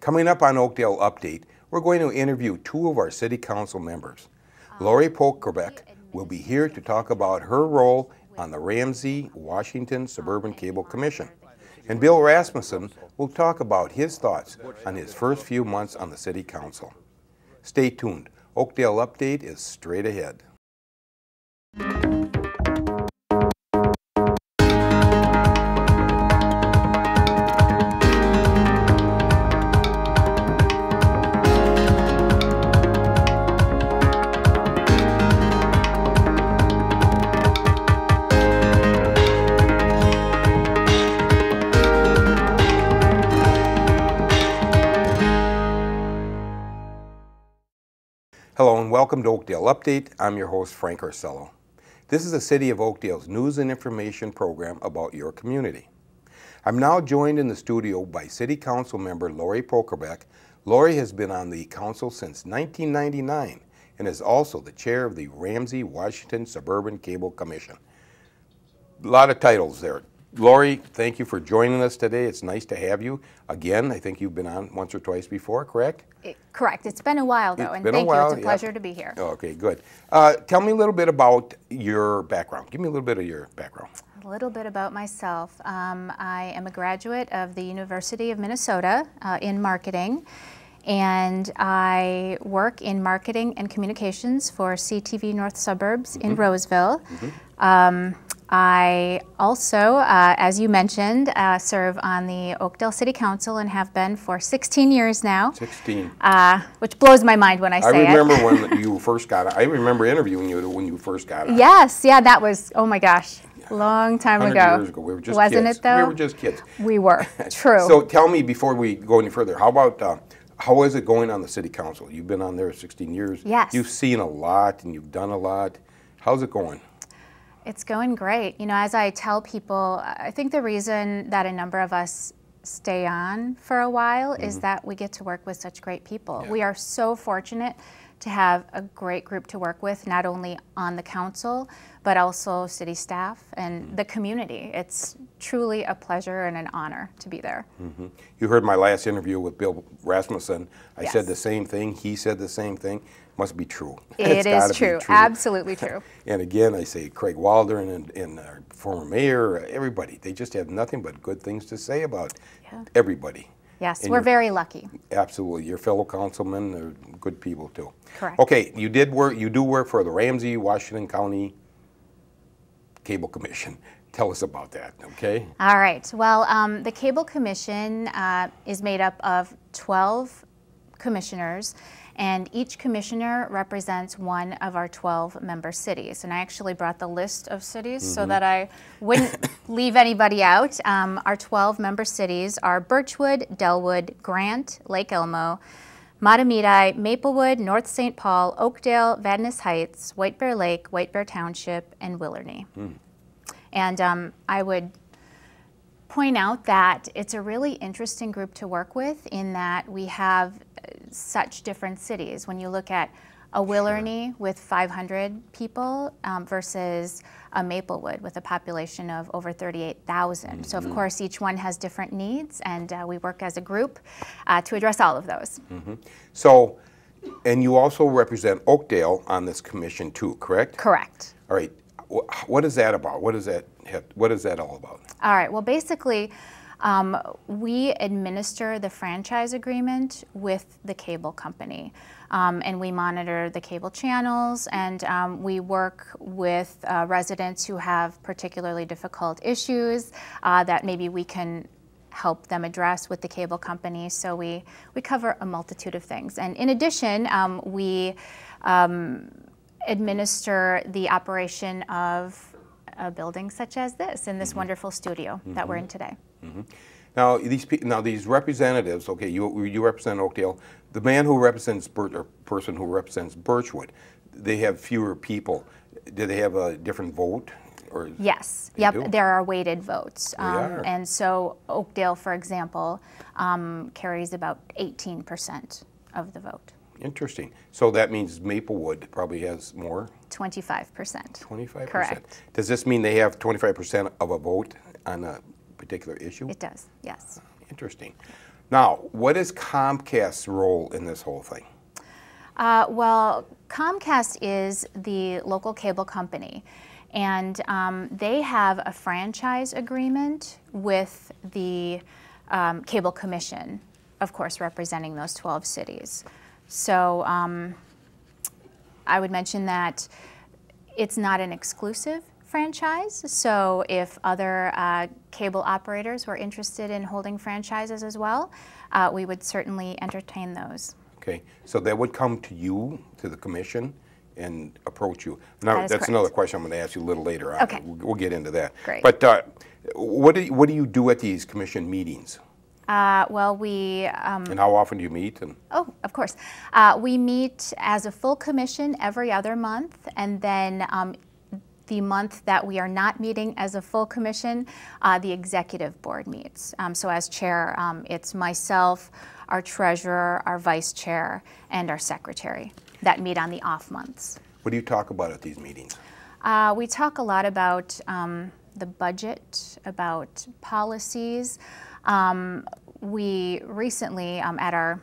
Coming up on Oakdale Update, we're going to interview two of our City Council members. Lori Pulkrabek will be here to talk about her role on the Ramsey Washington Suburban Cable Commission. And Bill Rasmussen will talk about his thoughts on his first few months on the City Council. Stay tuned. Oakdale Update is straight ahead. Hello and welcome to Oakdale Update. I'm your host, Frank Orsello. This is the City of Oakdale's news and information program about your community. I'm now joined in the studio by City Council member Lori Pulkrabek. Lori has been on the council since 1999 and is also the chair of the Ramsey Washington Suburban Cable Commission. A lot of titles there. Lori, thank you for joining us today. It's nice to have you again. I think you've been on once or twice before, correct? It, correct. It's been a while though, It's and been a thank while, you. It's a pleasure to be here. Okay, good. Uh, tell me a little bit about your background. Give me a little bit of your background. A little bit about myself. Um, I am a graduate of the University of Minnesota uh, in marketing, and I work in marketing and communications for CTV North Suburbs in Mm-hmm. Roseville. Um, I also, uh, as you mentioned, uh, serve on the Oakdale City Council and have been for 16 years now, 16. uh, which blows my mind when I I say it. I remember when you first got it. I remember interviewing you when you first got it. Yes, yeah, that was, oh my gosh, long time ago. years ago. We were just Wasn't kids. it though? We were just kids. We were, true. So tell me before we go any further, how about uh, how is it going on the city council? You've been on there 16 years. Yes. You've seen a lot and you've done a lot. How's it going? It's going great. You know, as I tell people, I think the reason that a number of us stay on for a while is that we get to work with such great people. Mm-hmm. Yeah. We are so fortunate to have a great group to work with, not only on the council, but also city staff and Mm-hmm. the community. It's truly a pleasure and an honor to be there. You heard my last interview with Bill Rasmussen. I said the same thing. He said the same thing. Must be true. It is It's gotta is be true, absolutely true. And again, I say Craig Waldron and, and our former mayor, everybody, they just have nothing but good things to say about Yeah. everybody. Yes, And we're very lucky. Absolutely. Your fellow councilmen are good people too. Correct. Okay, you did work, you do work for the Ramsey Washington County Cable Commission. Tell us about that, okay? All right. Well, um, the Cable Commission uh, is made up of 12 commissioners, and each commissioner represents one of our 12 member cities. And I actually brought the list of cities so that I wouldn't leave anybody out. Um, our 12 member cities are Birchwood, Dellwood, Grant, Lake Elmo, Mahtomedi, Maplewood, North St. Paul, Oakdale, Vadnais Heights, White Bear Lake, White Bear Township, and Willernie. And um, I would point out that it's a really interesting group to work with in that we have uh, such different cities. When you look at a Willernie with 500 people um, versus a Maplewood with a population of over 38,000. So, of course, each one has different needs, and uh, we work as a group uh, to address all of those. So, and you also represent Oakdale on this commission too, correct? Correct. All right, what is that about? What is that, what is that all about? All right. Well, basically, um, we administer the franchise agreement with the cable company, um, and we monitor the cable channels, and um, we work with uh, residents who have particularly difficult issues uh, that maybe we can help them address with the cable company. So we we cover a multitude of things, and in addition, um, we um, administer the operation of a building such as this in this wonderful studio that we're in today. Now, these, pe- now these representatives, okay, you, you represent Oakdale, the man who represents, or person who represents Birchwood, they have fewer people. Do they have a different vote? Or Yes, yep, do? there are weighted votes. Um, are. And so Oakdale, for example, um, carries about 18% of the vote, Interesting. So that means Maplewood probably has more, 25%. 25%? Correct. Does this mean they have 25% of a vote on a particular issue? It does, yes. Interesting. Now, what is Comcast's role in this whole thing? Uh, well, Comcast is the local cable company, and um, they have a franchise agreement with the um, Cable Commission, of course, representing those 12 cities. So um, I would mention that it's not an exclusive franchise. So if other uh, cable operators were interested in holding franchises as well, uh, we would certainly entertain those. Okay, so that would come to you, to the commission, and approach you. Now, That that's correct. another question I'm going to ask you a little later on. Okay. We'll, we'll get into that. Great. But uh, what do you, what do you do at these commission meetings, Uh, well, we um, and how often do you meet? And Oh, of course. Uh, we meet as a full commission every other month, and then um, the month that we are not meeting as a full commission, uh, the executive board meets. Um, so, as chair, um, it's myself, our treasurer, our vice chair, and our secretary that meet on the off months. what do you talk about at these meetings? Uh, we talk a lot about um, the budget, about policies. Um, we recently, um, at our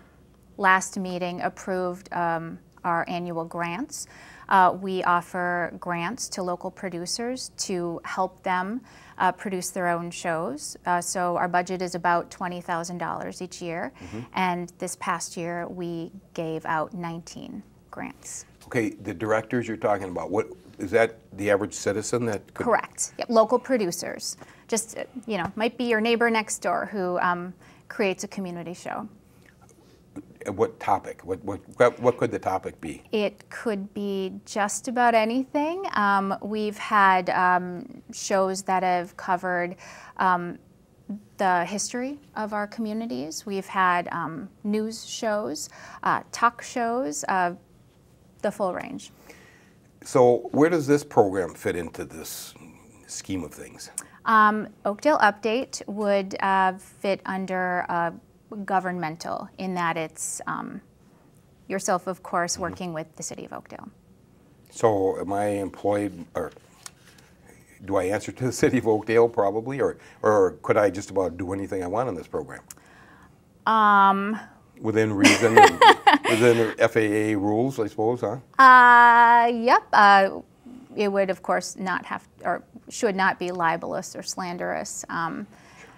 last meeting, approved um, our annual grants. Uh, we offer grants to local producers to help them uh, produce their own shows. Uh, so our budget is about $20,000 each year. And this past year, we gave out 19 grants. Okay, the directors you're talking about, what is that? The average citizen that could Correct. Yep. Local producers. Just, you know, might be your neighbor next door who um, creates a community show. Uh, What topic? What, what, what could the topic be? It could be just about anything. Um, we've had um, shows that have covered um, the history of our communities. We've had um, news shows, uh, talk shows, uh, the full range. So where does this program fit into this scheme of things? Um, Oakdale Update would uh, fit under uh, governmental in that it's um, yourself, of course, working with the city of Oakdale. So am I employed, or do I answer to the city of Oakdale probably, or, or could I just about do anything I want in this program? Um, Within reason, within FAA rules, I suppose, huh? uh, yep. Uh, it would, of course, not have or should not be libelous or slanderous. Um,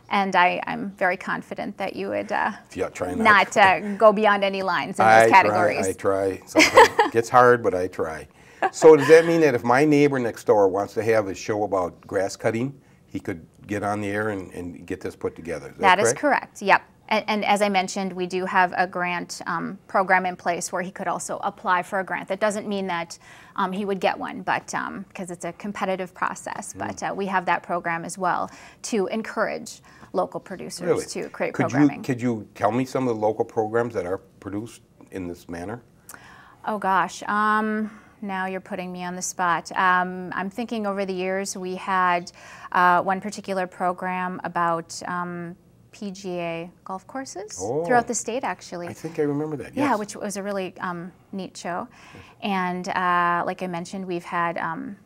and I, I'm very confident that you would uh, Yeah, try not. not uh, go beyond any lines in I those categories. Try, I try. It gets hard, but I try. So does that mean that if my neighbor next door wants to have a show about grass cutting, he could get on the air and, and get this put together? Is that, That is correct. Yep. And, and as I mentioned, we do have a grant um, program in place where he could also apply for a grant. That doesn't mean that um, he would get one, but because it's a competitive process. Mm. But uh, we have that program as well to encourage local producers Really? to create could programming. You, could you tell me some of the local programs that are produced in this manner? Oh gosh, um, now you're putting me on the spot. Um, I'm thinking over the years we had uh, one particular program about um, PGA golf courses Oh. throughout the state, actually. I think I remember that. Yeah, yes. which was a really um, neat show. And uh, like I mentioned, we've had um,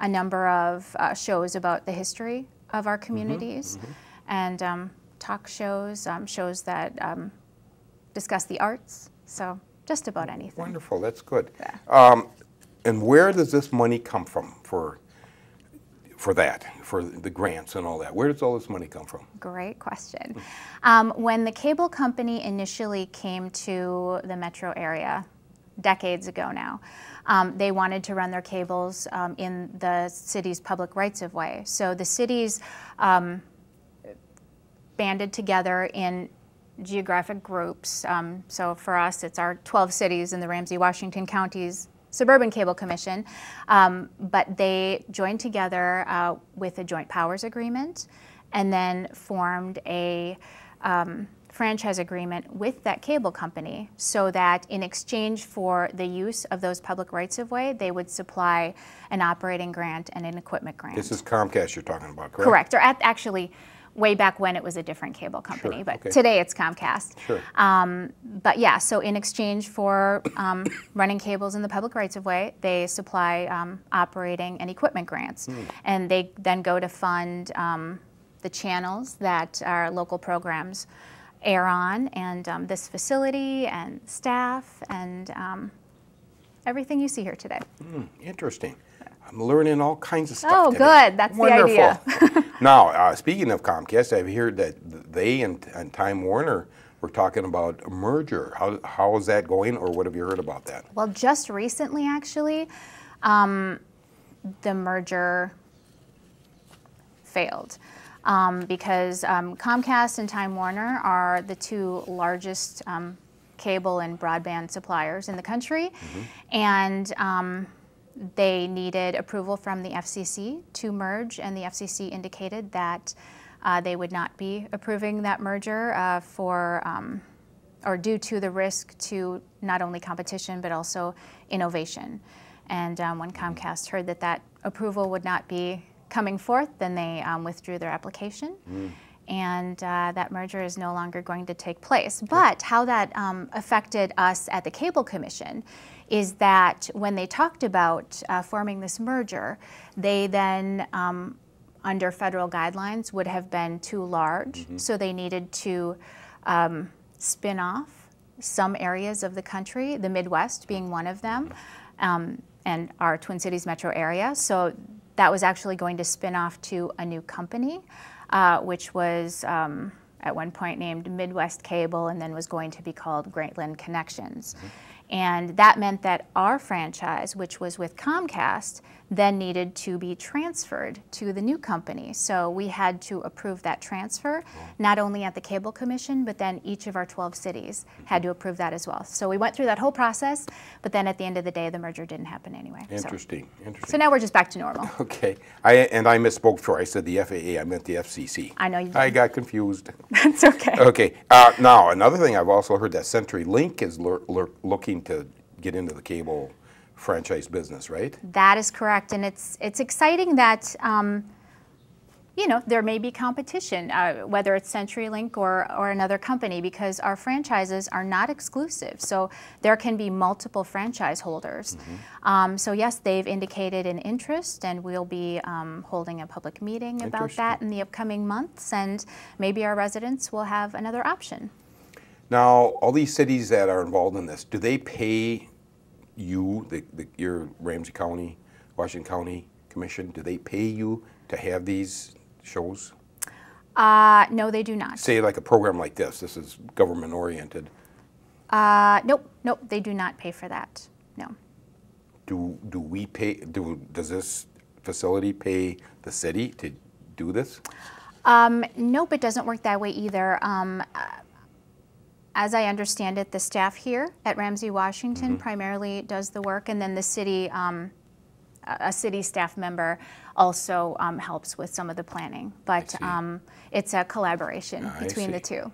a number of uh, shows about the history of our communities and um, talk shows, um, shows that um, discuss the arts. So just about anything. Wonderful. That's good. Yeah. Um, and where does this money come from for for that, for the grants and all that? Where does all this money come from? Great question. Um, when the cable company initially came to the metro area, decades ago now, um, they wanted to run their cables um, in the city's public rights of way. So the city's um, banded together in geographic groups. Um, so for us, it's our 12 cities in the Ramsey Washington counties Suburban Cable Commission, um, but they joined together uh, with a joint powers agreement and then formed a um, franchise agreement with that cable company so that in exchange for the use of those public rights of way, they would supply an operating grant and an equipment grant. This is Comcast you're talking about, correct? Correct, or at, actually, way back when it was a different cable company, but okay. today it's Comcast. Sure. Um, but yeah, so in exchange for um, running cables in the public rights of way, they supply um, operating and equipment grants. Hmm. And they then go to fund um, the channels that our local programs air on, and um, this facility and staff and um, everything you see here today. Interesting. I'm learning all kinds of stuff. Oh, today. good. That's the Wonderful. idea. now, uh, speaking of Comcast, I've heard that they and, and Time Warner were talking about a merger. How, how is that going, or what have you heard about that? Well, just recently, actually, um, the merger failed um, because um, Comcast and Time Warner are the two largest um, cable and broadband suppliers in the country, and um, they needed approval from the FCC to merge, and the FCC indicated that uh, they would not be approving that merger uh, for um, or due to the risk to not only competition but also innovation. And um, when Comcast heard that that approval would not be coming forth, then they um, withdrew their application. And uh, that merger is no longer going to take place. But how that um, affected us at the Cable Commission is that when they talked about uh, forming this merger, they then um, under federal guidelines would have been too large, so they needed to um, spin off some areas of the country, the Midwest being one of them, um, and our Twin Cities metro area. So that was actually going to spin off to a new company, uh, which was um, at one point named Midwest Cable and then was going to be called Greatland Connections. And that meant that our franchise, which was with Comcast, then needed to be transferred to the new company. So we had to approve that transfer, not only at the Cable Commission, but then each of our 12 cities had to approve that as well. So we went through that whole process, but then at the end of the day, the merger didn't happen anyway. So- Interesting. Interesting. So now we're just back to normal. Okay, I, and I misspoke before. I said the FAA, I meant the FCC. I know you I got confused. That's okay. Okay, uh, now, another thing I've also heard that CenturyLink is lur- looking to get into the cable franchise business, right? That is correct, and it's it's exciting that um, you know there may be competition, uh, whether it's CenturyLink or or another company, because our franchises are not exclusive. So there can be multiple franchise holders. Um, so yes, they've indicated an interest, and we'll be um, holding a public meeting about that in the upcoming months, and maybe our residents will have another option. Now, all these cities that are involved in this, do they pay you, the, the, your Ramsey County, Washington County Commission, do they pay you to have these shows? Uh, no, they do not. Say like a program like this, this is government oriented. Uh, nope, nope, they do not pay for that. No. Do, do we pay, do, does this facility pay the city to do this? Um, nope, it doesn't work that way either. Um, uh, as I understand it, the staff here at Ramsey Washington Mm-hmm. primarily does the work, and then the city, um, a city staff member also um, helps with some of the planning. But um, it's a collaboration I between the two.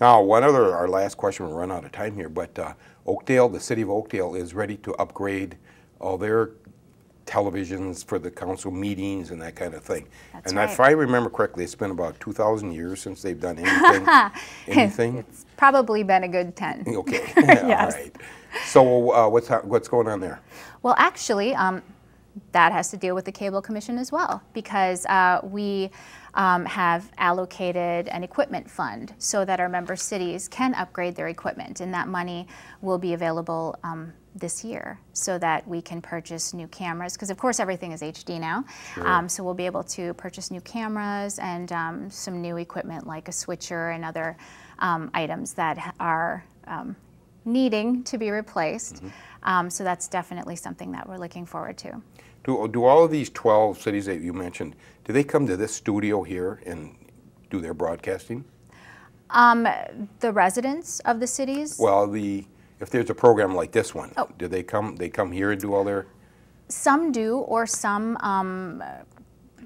Now, one other, our last question, we'll run out of time here, but uh, Oakdale, the city of Oakdale is ready to upgrade all their televisions for the council meetings and that kind of thing. That's And if. I remember correctly, it's been about 2,000 years since they've done anything. anything? It's probably been a good 10. Okay, Yes. all right. So uh, what's, what's going on there? Well, actually, um, that has to deal with the Cable Commission as well, because uh, we um, have allocated an equipment fund so that our member cities can upgrade their equipment, and that money will be available um, this year so that we can purchase new cameras, because of course everything is HD now. Um, so we'll be able to purchase new cameras and um, some new equipment like a switcher and other um, items that are um, needing to be replaced. Um, so that's definitely something that we're looking forward to. Do, do all of these 12 cities that you mentioned, do they come to this studio here and do their broadcasting? Um, the residents of the cities, Well, the, if there's a program like this one, Oh. do they come, they come here and do all their? some do, or some um,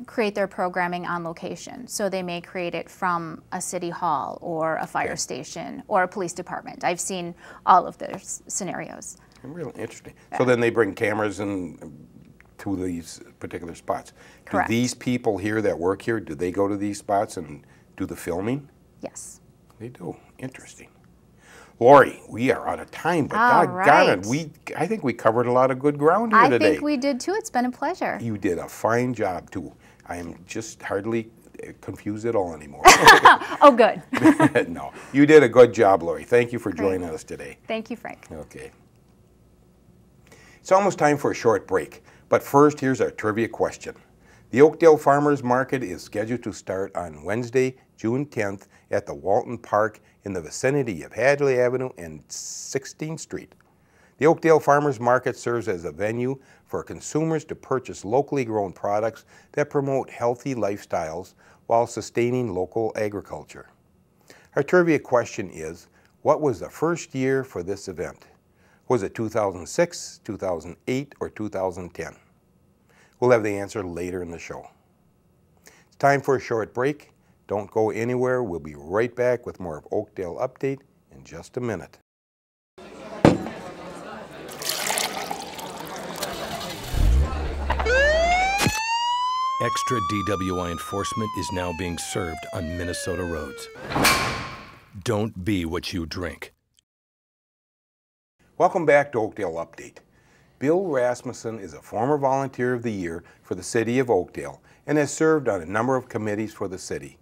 create their programming on location. So they may create it from a city hall or a fire Okay. station or a police department. I've seen all of those scenarios. Real interesting. So then they bring cameras in to these particular spots. Correct. Do these people here that work here, do they go to these spots and do the filming? Yes. They do. Interesting. Lori, we are out of time, but All it, right. we, I think we covered a lot of good ground here I today. think we did too. It's been a pleasure. You did a fine job too. I am just hardly uh, confused at all anymore. Oh, good. no, you did a good job, Lori. Thank you for joining us today. Thank you, Frank. Okay. It's almost time for a short break, but first, here's our trivia question. The Oakdale Farmers Market is scheduled to start on Wednesday, June 10th at the Walton Park in the vicinity of Hadley Avenue and 16th Street. The Oakdale Farmers Market serves as a venue for consumers to purchase locally grown products that promote healthy lifestyles while sustaining local agriculture. Our trivia question is, what was the first year for this event? Was it 2006, 2008, or 2010? We'll have the answer later in the show. It's time for a short break. Don't go anywhere. We'll be right back with more of Oakdale Update in just a minute. Extra DWI enforcement is now being served on Minnesota roads. Don't be what you drink. Welcome back to Oakdale Update. Bill Rasmussen is a former Volunteer of the Year for the City of Oakdale and has served on a number of committees for the city.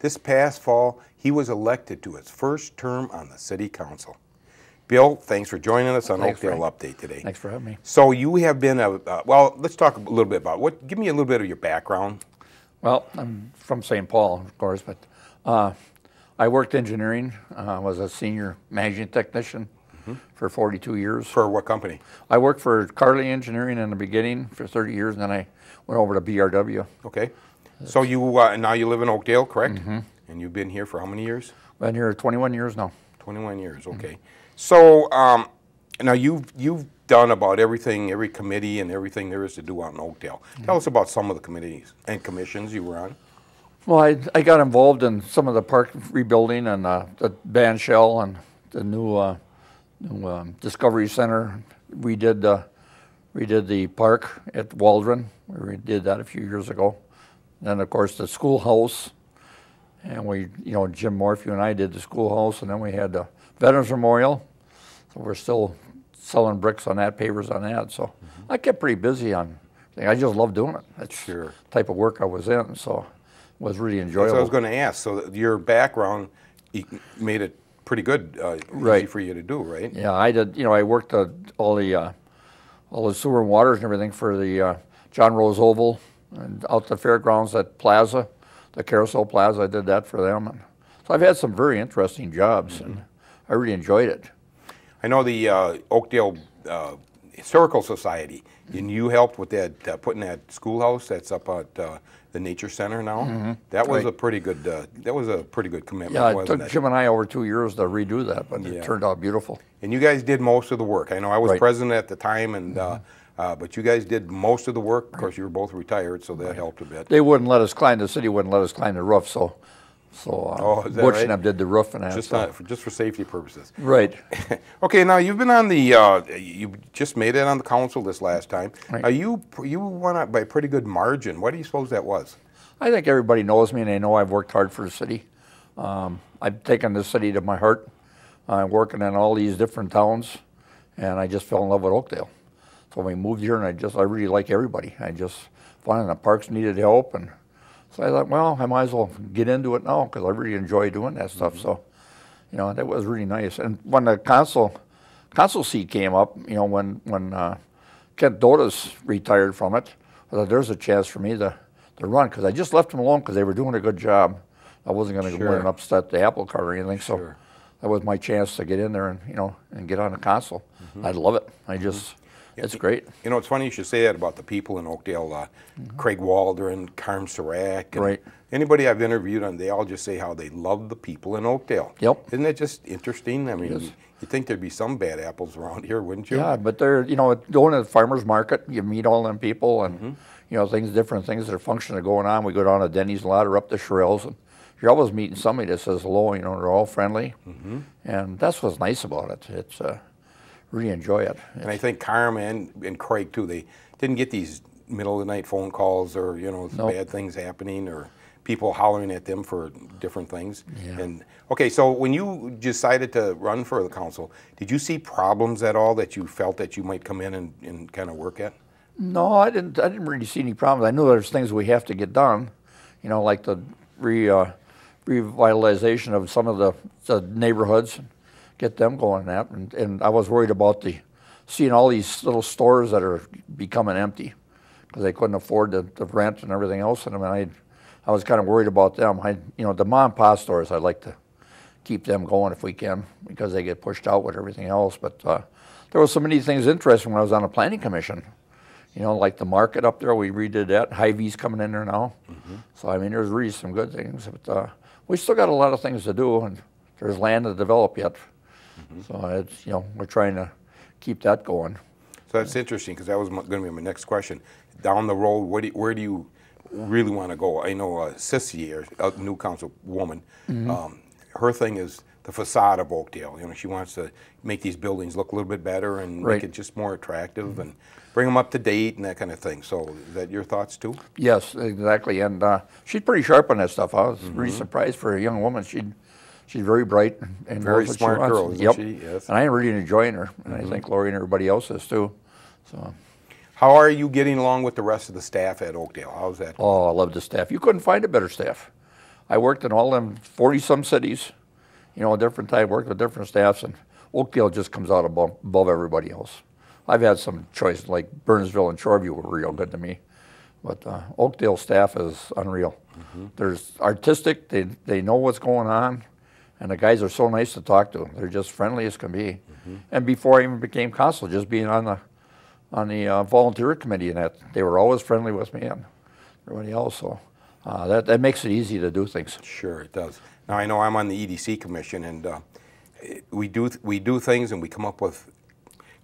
This past fall, he was elected to his first term on the City Council. Bill, thanks for joining us on Thanks, Oakdale Frank. Update today. Thanks for having me. So you have been a, uh, well, let's talk a little bit about, what, give me a little bit of your background. Well, I'm from St. Paul, of course, but uh, I worked engineering. uh, was a senior managing technician for 42 years. For what company? I worked for Carly Engineering in the beginning for 30 years, and then I went over to BRW. Okay. So you, uh, now you live in Oakdale, correct? And you've been here for how many years? Been here 21 years now. 21 years, okay. So, um, now you've, you've done about everything, every committee and everything there is to do out in Oakdale. Tell us about some of the committees and commissions you were on. Well, I, I got involved in some of the park rebuilding and uh, the band shell and the new, uh, new um, Discovery Center. We did uh, we did the park at Waldron. We did that a few years ago. Then of course the schoolhouse, and we you know Jim Morphew and I did the schoolhouse, and then we had the Veterans Memorial. So we're still selling bricks on that, pavers on that. So I kept pretty busy on. I just love doing it. That's Sure. the type of work I was in. So it was really enjoyable. So. I was gonna ask, so your background made it pretty good, uh, easy for you to do, right? Yeah, I did. You know, I worked uh, all the uh, all the sewer and waters and everything for the uh, John Rose Oval and out the fairgrounds at Plaza, the Carousel Plaza. I did that for them, and so I've had some very interesting jobs, and I really enjoyed it. I know the uh, Oakdale uh, Historical Society, and you helped with that, uh, putting that schoolhouse that's up at uh, the Nature Center now. That was. Right. a pretty good, uh, that was a pretty good commitment, Yeah, it took? Jim and I over two years to redo that, but Yeah. it turned out beautiful. And you guys did most of the work. I know I was Right. President at the time, and uh, uh, but you guys did most of the work. Of course, you were both retired, so that helped a bit. They wouldn't let us climb the city, wouldn't let us climb the roof, so so uh, Oh, Butch right? and them did the roof and that. Just so- for, just for safety purposes. right. okay, now you've been on the, uh, you just made it on the council this last time. Right. You you won it by a pretty good margin. What do you suppose that was? I think everybody knows me and they know I've worked hard for the city. Um, I've taken the city to my heart. I'm working in all these different towns, and I just fell in love with Oakdale. So we moved here, and I just I really like everybody. I just found the parks needed help, and so I thought, well, I might as well get into it now because I really enjoy doing that stuff. Mm-hmm. So, you know, that was really nice. And when the council council seat came up, you know, when when uh, Kent Dotas retired from it, I thought there's a chance for me to, to run because I just left them alone because they were doing a good job. I wasn't going to go in and upset the apple cart or anything, so Sure. that was my chance to get in there and you know and get on the council. Mm-hmm. I'd love it. I mm-hmm. just it's great. You know, it's funny you should say that about the people in Oakdale. Uh, Craig Waldron, Carm Sarrack. and Mm-hmm. Right. Anybody I've interviewed, and they all just say how they love the people in Oakdale. Yep. Isn't that just interesting? I mean, you, think there'd be some bad apples around here, wouldn't you? Yeah, but they're you know going to the farmers market, you meet all them people and Mm-hmm. you know things, different things that are functioning going on. We go down to Denny's a lot or up to Sherrill's, and you're always meeting somebody that says hello. You know, they're all friendly, Mm-hmm. and that's what's nice about it. It's uh, really enjoy it. And I think Carm and, and Craig too, they didn't get these middle of the night phone calls or, you know, Nope. bad things happening or people hollering at them for different things. Yeah. And okay, so when you decided to run for the council, did you see problems at all that you felt that you might come in and, and kind of work at? No, I didn't. I didn't really see any problems. I knew there's things we have to get done. you know, like the re, uh, revitalization of some of the, the neighborhoods, get them going and that. And, and I was worried about the seeing all these little stores that are becoming empty because they couldn't afford the, the rent and everything else. And I, I was kind of worried about them. I, you know, the mom and pop stores, I'd like to keep them going if we can because they get pushed out with everything else. But uh, there was so many things interesting when I was on the planning commission. You know, like the market up there, we redid that. Hy-Vee's coming in there now. So I mean, there's really some good things. But uh, we still got a lot of things to do, and there's land to develop yet. So it's you know we're trying to keep that going. So that's interesting because that was going to be my next question. Down the road, where do you, where do you really want to go? I know uh, Sissy, a new councilwoman, um, her thing is the facade of Oakdale. You know, she wants to make these buildings look a little bit better and Right. make it just more attractive and bring them up to date and that kind of thing. So is that your thoughts too? Yes, exactly. And uh, she's pretty sharp on that stuff. I was really surprised for a young woman. She, she's very bright and- and Very smart girl, isn't yep. she? Yes. And I'm really enjoying her, and I think Lori and everybody else is too. So, How are you getting along with the rest of the staff at Oakdale? How's that? oh, I love the staff. You couldn't find a better staff. I worked in all them 40 some cities, you know, a different time, worked with different staffs, and Oakdale just comes out above, above everybody else. I've had some choices like Burnsville and Shoreview were real good to me, but uh, Oakdale staff is unreal. There's artistic, they, they know what's going on, and the guys are so nice to talk to. They're just friendly as can be. And before I even became consul, just being on the on the uh, volunteer committee and that, they were always friendly with me and everybody else. So uh, that that makes it easy to do things. Sure, it does. Now I know I'm on the EDC commission, and uh, we do we do things, and we come up with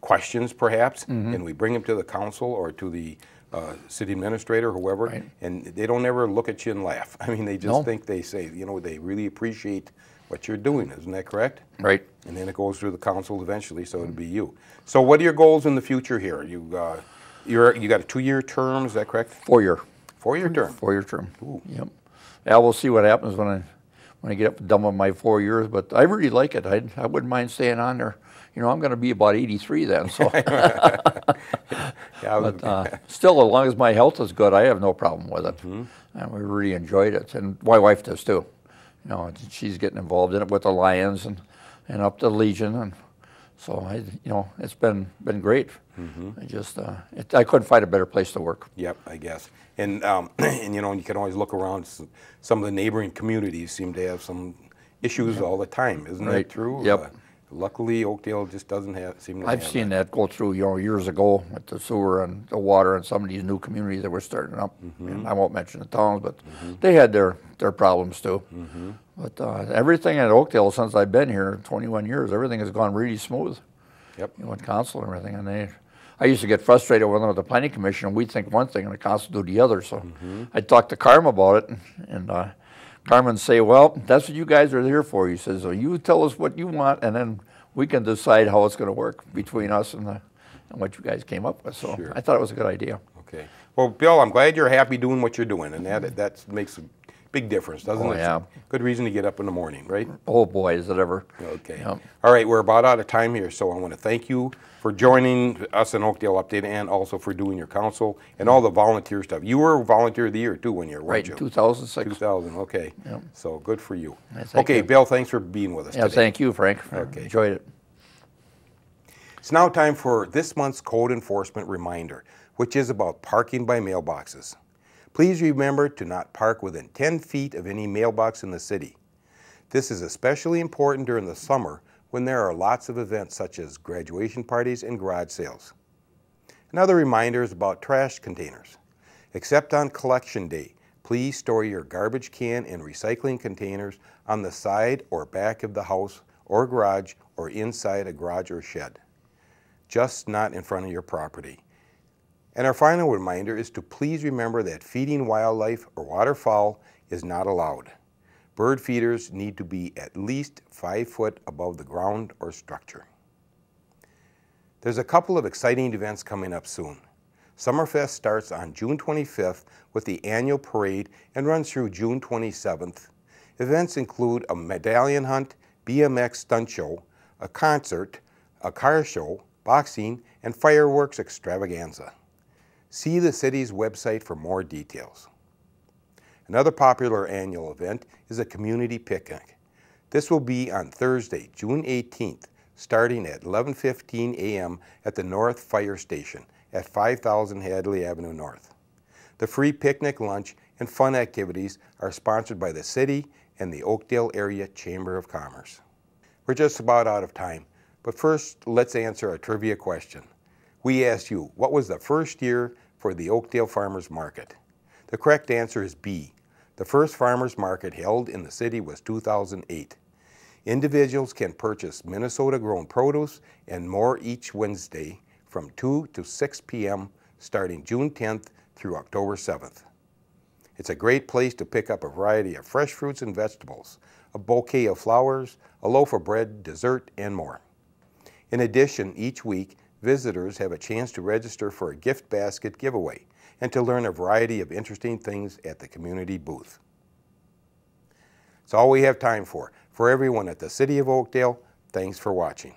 questions, perhaps, Mm-hmm. and we bring them to the council or to the uh, city administrator, whoever, Right. and they don't ever look at you and laugh. I mean, they just No. think they say, you know, they really appreciate what you're doing. Isn't that correct? Right. And then it goes through the council eventually, so it'll be you. So, what are your goals in the future here? You uh, you're you got a two-year term, is that correct? Four year, Four-year term. four year term. Yep. Yeah, we'll see what happens when I when I get up done with my four years. But I really like it. I I wouldn't mind staying on there. You know, I'm going to be about 83 then, so. Yeah, But uh, still, as long as my health is good, I have no problem with it. And we really enjoyed it. And my wife does too. You know, she's getting involved in it with the Lions and, and up the Legion. And so, I, you know, it's been, been great. I just, uh, it, I couldn't find a better place to work. Yep, I guess. And, um, and you know, you can always look around, some of the neighboring communities seem to have some issues all the time, isn't that true? Yep. Uh, Luckily, Oakdale just doesn't have, seem to have I've seen that go through, you know, years ago with the sewer and the water and some of these new communities that were starting up. And I won't mention the towns, but they had their, their problems too. But uh, everything at Oakdale since I've been here, 21 years, everything has gone really smooth. Yep. You know, with council and everything. And they, I used to get frustrated with them with the planning commission. and We'd think one thing and the council do the other. So I talked to Carm about it, and, and uh, Carmen say, "Well, that's what you guys are here for." He says, "So you tell us what you want, and then we can decide how it's going to work between us and the, and what you guys came up with." So Sure. I thought it was a good idea. Okay. Well, Bill, I'm glad you're happy doing what you're doing, and that, that makes big difference, doesn't Oh, it? yeah. Good reason to get up in the morning, right? Oh boy, is it ever! Okay. All right, we're about out of time here, so I want to thank you for joining us in Oakdale Update and also for doing your council and all the volunteer stuff. You were volunteer of the year too one year, Right, you? 2006. 2000, okay. Yep. So good for you. Okay, you. Bill, thanks for being with us Yeah, today. thank you, Frank. Okay. enjoyed it. It's now time for this month's code enforcement reminder, which is about parking by mailboxes. Please remember to not park within 10 feet of any mailbox in the city. This is especially important during the summer when there are lots of events such as graduation parties and garage sales. Another reminder is about trash containers. Except on collection day, please store your garbage can and recycling containers on the side or back of the house or garage or inside a garage or shed just not in front of your property. And our final reminder is to please remember that feeding wildlife or waterfowl is not allowed. Bird feeders need to be at least five foot above the ground or structure. There's a couple of exciting events coming up soon. Summerfest starts on June 25th with the annual parade and runs through June 27th. Events include a medallion hunt, BMX stunt show, a concert, a car show, boxing, and fireworks extravaganza. See the city's website for more details. Another popular annual event is a community picnic. This will be on Thursday, June 18th, starting at 11:15 a.m. at the North Fire Station at 5000 Hadley Avenue North. The free picnic lunch and fun activities are sponsored by the city and the Oakdale Area Chamber of Commerce. We're just about out of time, but first let's answer a trivia question. We asked you, what was the first year for the Oakdale Farmers Market? The correct answer is B. The first farmers market held in the city was 2008. Individuals can purchase Minnesota grown produce and more each Wednesday from 2 to 6 p.m. starting June 10th through October 7th. It's a great place to pick up a variety of fresh fruits and vegetables, a bouquet of flowers, a loaf of bread, dessert, and more. In addition, each week, visitors have a chance to register for a gift basket giveaway and to learn a variety of interesting things at the community booth. That's all we have time for. For everyone at the City of Oakdale, thanks for watching.